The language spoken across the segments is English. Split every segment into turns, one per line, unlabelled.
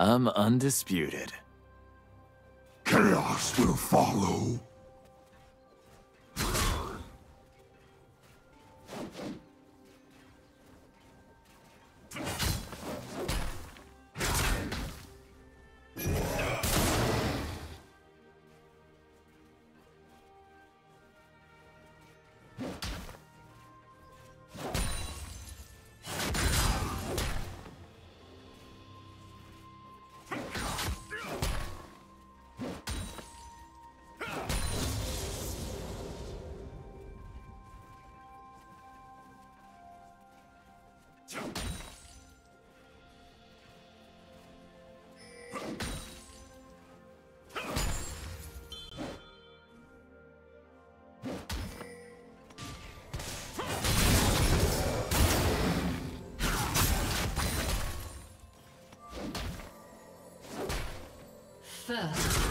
I'm undisputed.
Chaos will follow.
First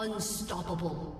Unstoppable.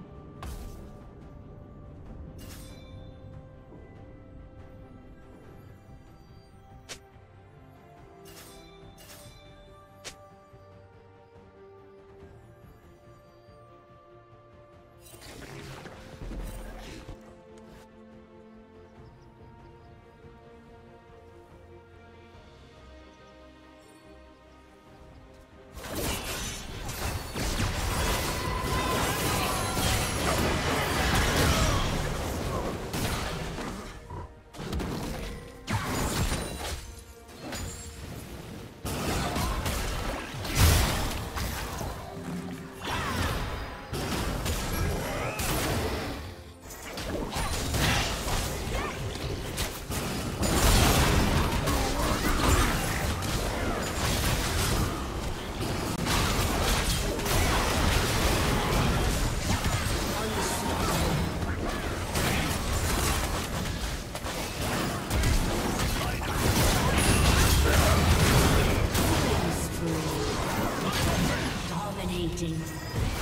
dominating.